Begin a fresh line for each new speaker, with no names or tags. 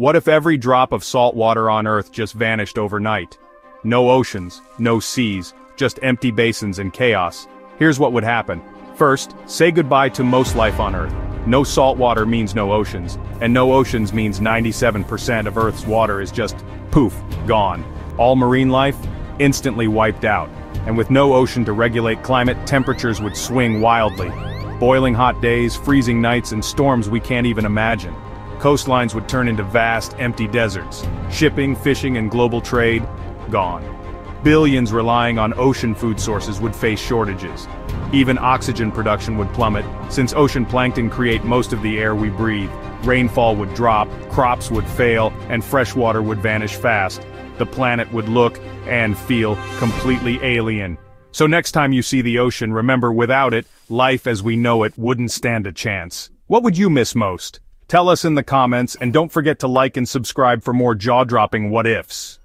What if every drop of salt water on Earth just vanished overnight? No oceans, no seas, just empty basins and chaos. Here's what would happen. First, say goodbye to most life on Earth. No salt water means no oceans, and no oceans means 97% of Earth's water is just, poof, gone. All marine life, instantly wiped out. And with no ocean to regulate climate, temperatures would swing wildly. Boiling hot days, freezing nights, and storms we can't even imagine. Coastlines would turn into vast, empty deserts. Shipping, fishing, and global trade, gone. Billions relying on ocean food sources would face shortages. Even oxygen production would plummet, since ocean plankton create most of the air we breathe. Rainfall would drop, crops would fail, and fresh water would vanish fast. The planet would look, and feel, completely alien. So next time you see the ocean, remember without it, life as we know it wouldn't stand a chance. What would you miss most? Tell us in the comments, and don't forget to like and subscribe for more jaw-dropping what-ifs.